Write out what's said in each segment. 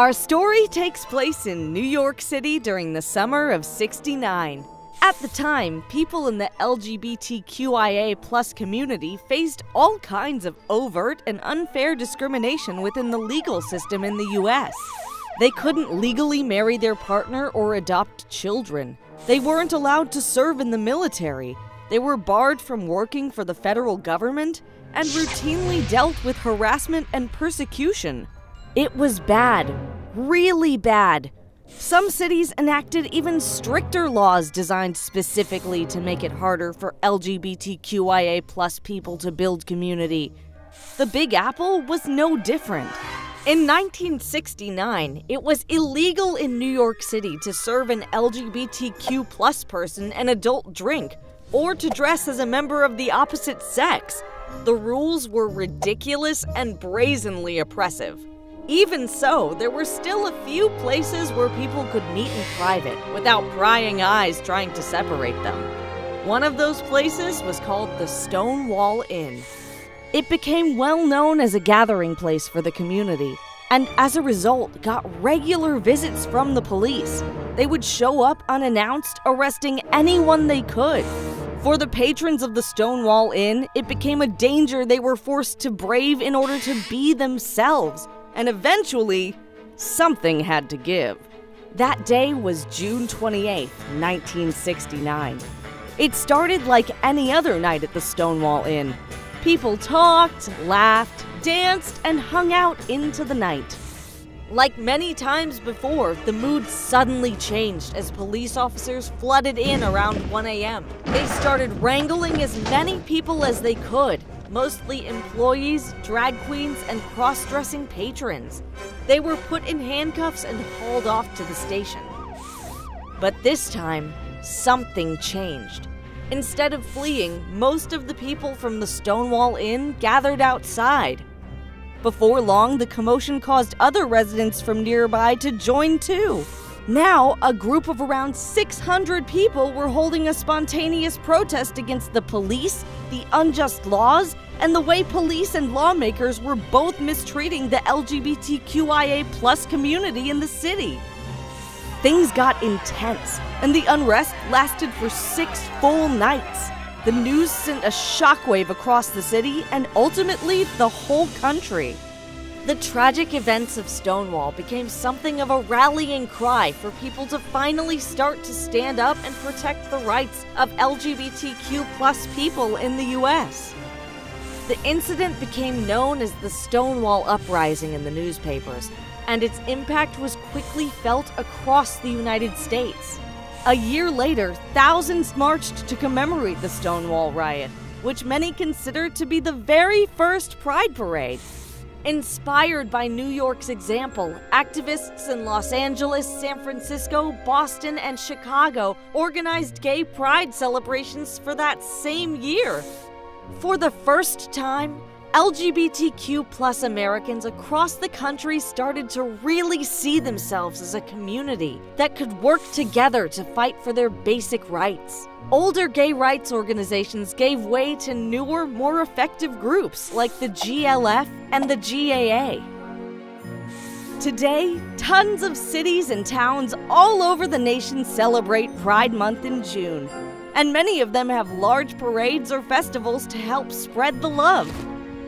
Our story takes place in New York City during the summer of 69. At the time, people in the LGBTQIA plus community faced all kinds of overt and unfair discrimination within the legal system in the US. They couldn't legally marry their partner or adopt children. They weren't allowed to serve in the military. They were barred from working for the federal government and routinely dealt with harassment and persecution. It was bad, really bad. Some cities enacted even stricter laws designed specifically to make it harder for LGBTQIA plus people to build community. The Big Apple was no different. In 1969, it was illegal in New York City to serve an LGBTQ plus person an adult drink or to dress as a member of the opposite sex. The rules were ridiculous and brazenly oppressive. Even so, there were still a few places where people could meet in private without prying eyes trying to separate them. One of those places was called the Stonewall Inn. It became well known as a gathering place for the community, and as a result, got regular visits from the police. They would show up unannounced, arresting anyone they could. For the patrons of the Stonewall Inn, it became a danger they were forced to brave in order to be themselves, and eventually, something had to give. That day was June 28, 1969. It started like any other night at the Stonewall Inn. People talked, laughed, danced, and hung out into the night. Like many times before, the mood suddenly changed as police officers flooded in around 1 a.m. They started wrangling as many people as they could, mostly employees, drag queens, and cross dressing patrons. They were put in handcuffs and hauled off to the station. But this time, something changed. Instead of fleeing, most of the people from the Stonewall Inn gathered outside. Before long, the commotion caused other residents from nearby to join too. Now, a group of around 600 people were holding a spontaneous protest against the police, the unjust laws, and the way police and lawmakers were both mistreating the LGBTQIA plus community in the city. Things got intense, and the unrest lasted for six full nights. The news sent a shockwave across the city and ultimately the whole country. The tragic events of Stonewall became something of a rallying cry for people to finally start to stand up and protect the rights of LGBTQ people in the US. The incident became known as the Stonewall Uprising in the newspapers, and its impact was quickly felt across the United States. A year later, thousands marched to commemorate the Stonewall riot, which many consider to be the very first Pride Parade. Inspired by New York's example, activists in Los Angeles, San Francisco, Boston, and Chicago organized gay pride celebrations for that same year. For the first time, LGBTQ plus Americans across the country started to really see themselves as a community that could work together to fight for their basic rights. Older gay rights organizations gave way to newer, more effective groups like the GLF and the GAA. Today, tons of cities and towns all over the nation celebrate Pride Month in June, and many of them have large parades or festivals to help spread the love.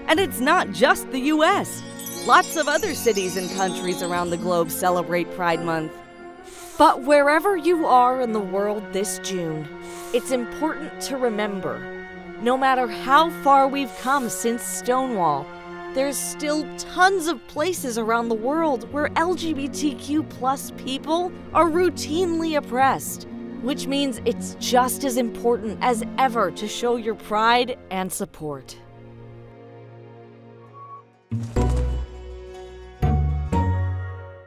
And it's not just the US. Lots of other cities and countries around the globe celebrate Pride Month. But wherever you are in the world this June, it's important to remember no matter how far we've come since Stonewall, there's still tons of places around the world where LGBTQ plus people are routinely oppressed, which means it's just as important as ever to show your pride and support. Thank you.